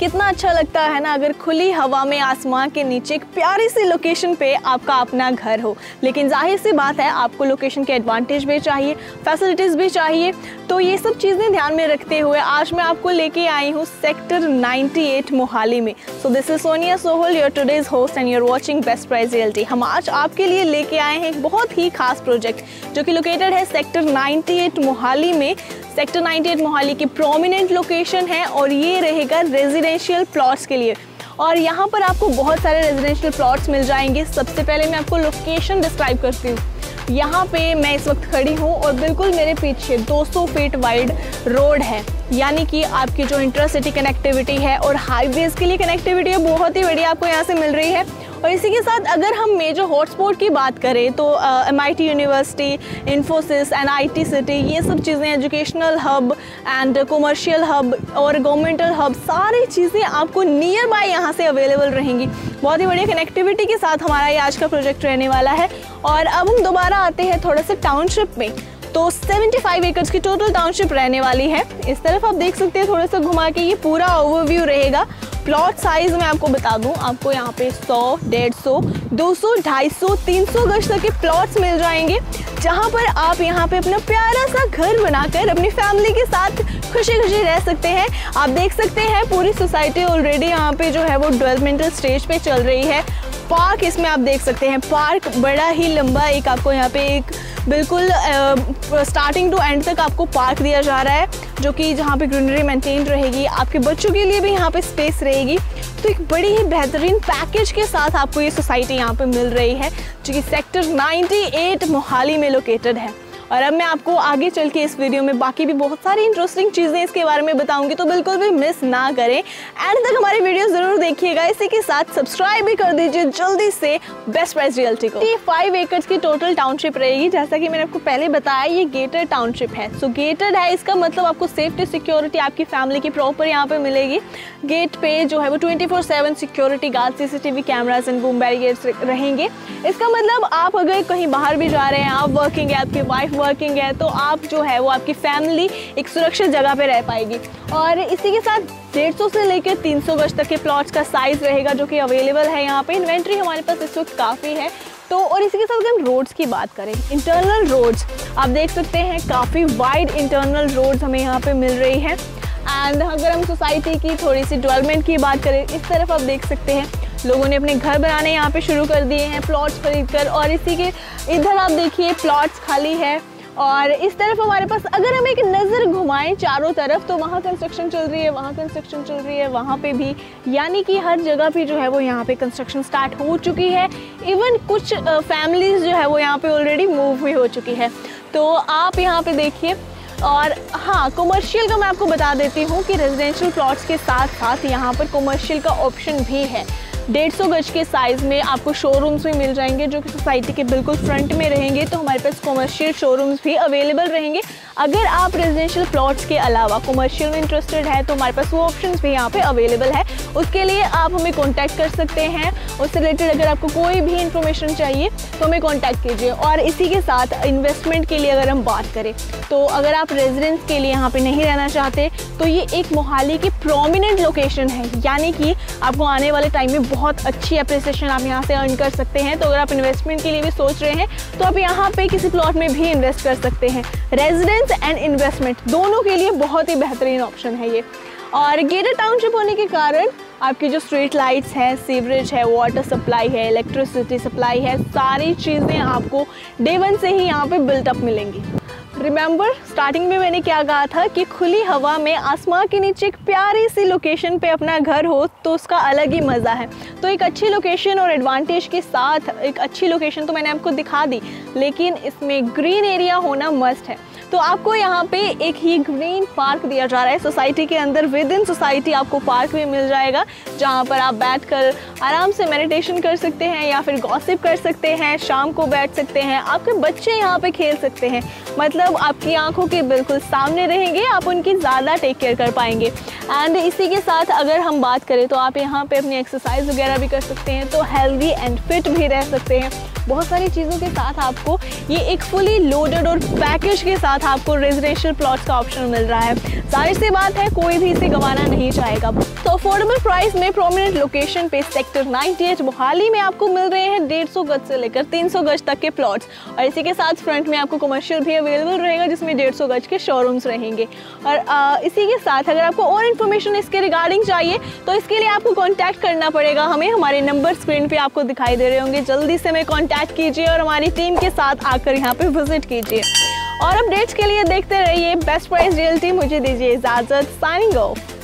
कितना अच्छा लगता है ना अगर खुली हवा में आसमान के नीचे एक प्यारी सी लोकेशन पे आपका अपना घर हो। लेकिन ज़ाहिर सी बात है, आपको लोकेशन के एडवांटेज भी चाहिए फैसिलिटीज़ भी चाहिए। तो ये सब चीज़ें ध्यान में रखते हुए आज मैं आपको लेके आई हूँ सेक्टर 98 मोहाली में। So this is Sonia Sohal your today's host and you're watching best price realty हम आज आपके लिए लेके आए हैं एक बहुत ही खास प्रोजेक्ट जो कि लोकेटेड है सेक्टर 98 मोहाली में। सेक्टर 98 मोहाली की प्रोमिनेंट लोकेशन है और ये रहेगा रेजिडेंशियल प्लॉट्स के लिए। और यहाँ पर आपको बहुत सारे रेजिडेंशियल प्लॉट्स मिल जाएँगे। सबसे पहले मैं आपको लोकेशन डिस्क्राइब करती हूँ। यहाँ पे मैं इस वक्त खड़ी हूँ और बिल्कुल मेरे पीछे 200 फीट वाइड रोड है। यानी कि आपकी जो इंटरसिटी कनेक्टिविटी है और हाईवेज के लिए कनेक्टिविटी है, बहुत ही बढ़िया आपको यहाँ से मिल रही है। और इसी के साथ अगर हम मेजर हॉटस्पॉट की बात करें तो M I T university Infosys N I T city ये सब चीज़ें educational hub and commercial hub और गवर्नमेंटल हब सारी चीज़ें आपको नियर बाय यहाँ से अवेलेबल रहेंगी। बहुत ही बढ़िया कनेक्टिविटी के साथ हमारा ये आज का प्रोजेक्ट रहने वाला है। और अब हम दोबारा आते हैं थोड़ा सा टाउनशिप में। तो 75 एकर्स की टोटल टाउनशिप रहने वाली है। इस तरफ़ आप देख सकते हैं थोड़ा सा घुमा के ये पूरा ओवरव्यू रहेगा। प्लॉट साइज़ मैं आपको बता दूँ आपको यहाँ पे 100, 150, 200, 250, 300 गज तक के प्लॉट्स मिल जाएँगे जहाँ पर आप यहाँ पे अपना प्यारा सा घर बनाकर अपनी फैमिली के साथ खुशी खुशी रह सकते हैं। आप देख सकते हैं पूरी सोसाइटी ऑलरेडी यहाँ पे जो है वो डेवलपमेंटल स्टेज पे चल रही है। पार्क इसमें आप देख सकते हैं पार्क बड़ा ही लंबा एक आपको यहाँ पे एक बिल्कुल स्टार्टिंग टू एंड तक आपको पार्क दिया जा रहा है। जो कि जहाँ पे ग्रीनरी मेंटेन रहेगी, आपके बच्चों के लिए भी यहाँ पे स्पेस रहेगी। तो एक बड़ी ही बेहतरीन पैकेज के साथ आपको ये सोसाइटी यहाँ पे मिल रही है, जो कि सेक्टर 98 मोहाली में लोकेटेड है। और अब मैं आपको आगे चल के इस वीडियो में बाकी भी बहुत सारी इंटरेस्टिंग चीज़ें इसके बारे में बताऊँगी तो बिल्कुल भी मिस ना करें। एंड तक हमारी वीडियो ज़रूर देखिएगा। इसी के साथ सब्सक्राइब भी कर दीजिए जल्दी से। बेस्ट प्राइस रियल्टी को। ये फाइव एकर्स की टोटल टाउनशिप रहेगी। जैसा कि मैंने आपको पहले बताया, ये गेटेड टाउनशिप है। सो गेटेड है, इसका मतलब आपको सेफ्टी सिक्योरिटी आपकी फैमिली की प्रॉपर यहाँ पे मिलेगी। गेट पे जो है वो twenty four seven security guard C C T V cameras and boom barriers रहेंगे। इसका मतलब आप अगर कहीं बाहर भी जा रहे हैं, आप वर्किंग है, आपकी वाइफ वर्किंग है तो आप जो है वो आपकी फैमिली एक सुरक्षित जगह पे रह पाएगी। और इसी के साथ डेढ़ सौ से लेकर तीन सौ गज तक के प्लॉट्स का साइज़ रहेगा, जो कि अवेलेबल है यहाँ पे। इन्वेंट्री हमारे पास इस वक्त काफ़ी है। तो और इसी के साथ अगर हम रोड्स की बात करें इंटरनल रोड्स आप देख सकते हैं काफ़ी वाइड इंटरनल रोड्स हमें यहाँ पे मिल रही है। एंड अगर हम सोसाइटी की थोड़ी सी डेवलपमेंट की बात करें, इस तरफ़ आप देख सकते हैं। लोगों ने अपने घर बनाने यहाँ पे शुरू कर दिए हैं प्लॉट्स खरीद कर और इसी के इधर आप देखिए प्लॉट्स खाली है। और इस तरफ़ हमारे पास, अगर हम एक नज़र घुमाएँ चारों तरफ़ तो वहाँ कंस्ट्रक्शन चल रही है, वहाँ कंस्ट्रक्शन चल रही है, वहाँ पे भी। यानी कि हर जगह पे जो है वो यहाँ पे कंस्ट्रक्शन स्टार्ट हो चुकी है। इवन कुछ फैमिलीज़ जो है वो यहाँ पे ऑलरेडी मूव भी हो चुकी है। तो आप यहाँ पे देखिए, और हाँ कमर्शियल का मैं आपको बता देती हूँ कि रेजिडेंशियल प्लॉट्स के साथ साथ यहाँ पर कमर्शियल का ऑप्शन भी है। डेढ़ सौ गज के साइज़ में आपको शोरूम्स भी मिल जाएँगे, जो कि सोसाइटी के बिल्कुल फ्रंट में रहेंगे तो हमारे पास कॉमर्शियल शोरूम्स भी अवेलेबल रहेंगे। अगर आप रेजिडेंशियल प्लॉट्स के अलावा कॉमर्शियल में इंटरेस्टेड है तो हमारे पास वो ऑप्शन भी यहाँ पे अवेलेबल है। उसके लिए आप हमें कॉन्टैक्ट कर सकते हैं। उससे रिलेटेड अगर आपको कोई भी इंफॉर्मेशन चाहिए तो हमें कॉन्टैक्ट कीजिए। और इसी के साथ इन्वेस्टमेंट के लिए अगर हम बात करें तो अगर आप रेजिडेंस के लिए यहाँ पर नहीं रहना चाहते तो ये एक मोहाली की प्रोमिनेंट लोकेशन है। यानी कि आपको आने वाले टाइम में बहुत अच्छी अप्रिसिएशन आप यहाँ से अर्न कर सकते हैं। तो अगर आप इन्वेस्टमेंट के लिए भी सोच रहे हैं तो आप यहाँ पे किसी प्लॉट में भी इन्वेस्ट कर सकते हैं। रेजिडेंस एंड इन्वेस्टमेंट दोनों के लिए बहुत ही बेहतरीन ऑप्शन है ये। और गेटेड टाउनशिप होने के कारण आपकी जो स्ट्रीट लाइट्स हैं सीवरेज है वाटर सप्लाई है इलेक्ट्रिसिटी सप्लाई है, सारी चीज़ें आपको डे वन से ही यहाँ पे बिल्टअप मिलेंगी। रिमेंबर स्टार्टिंग में मैंने क्या कहा था कि खुली हवा में आसमां के नीचे एक प्यारी सी लोकेशन पे अपना घर हो तो उसका अलग ही मज़ा है। तो एक अच्छी लोकेशन और एडवांटेज के साथ एक अच्छी लोकेशन तो मैंने आपको दिखा दी, लेकिन इसमें ग्रीन एरिया होना मस्ट है। तो आपको यहाँ पे एक ही ग्रीन पार्क दिया जा रहा है। सोसाइटी के अंदर विद इन सोसाइटी आपको पार्क भी मिल जाएगा, जहाँ पर आप बैठकर आराम से मेडिटेशन कर सकते हैं या फिर गॉसिप कर सकते हैं, शाम को बैठ सकते हैं, आपके बच्चे यहाँ पे खेल सकते हैं। मतलब आपकी आँखों के बिल्कुल सामने रहेंगे, आप उनकी ज़्यादा टेक केयर कर पाएँगे। एंड इसी के साथ अगर हम बात करें तो आप यहाँ पे अपनी एक्सरसाइज वगैरह भी कर सकते हैं तो हेल्दी एंड फिट भी रह सकते हैं। बहुत सारी चीज़ों के साथ आपको ये एक फुली लोडेड और पैकेज के साथ आपको रेजिडेंशियल प्लॉट्स का ऑप्शन मिल रहा है। ज़ाहिर सी बात है कोई भी इसे गंवाना नहीं चाहेगा। तो अफोर्डेबल प्राइस में प्रोमिनेंट लोकेशन पे सेक्टर 98 मोहाली में आपको मिल रहे हैं डेढ़ सौ गज से लेकर 300 गज तक के प्लॉट्स और इसी के साथ फ्रंट में आपको कमर्शियल भी अवेलेबल रहेगा जिसमें डेढ़ सौ गज के शोरूम्स रहेंगे। और आ, इसी के साथ अगर आपको और इन्फॉर्मेशन इसके रिगार्डिंग चाहिए तो इसके लिए आपको कॉन्टैक्ट करना पड़ेगा। हमें हमारे नंबर स्क्रीन पर आपको दिखाई दे रहे होंगे। जल्दी से हमें कॉन्टैक्ट कीजिए और हमारी टीम के साथ आकर यहाँ पे विज़िट कीजिए। और अपडेट्स के लिए देखते रहिए। बेस्ट प्राइस रियल्टी मुझे दीजिए इजाज़त। Signing of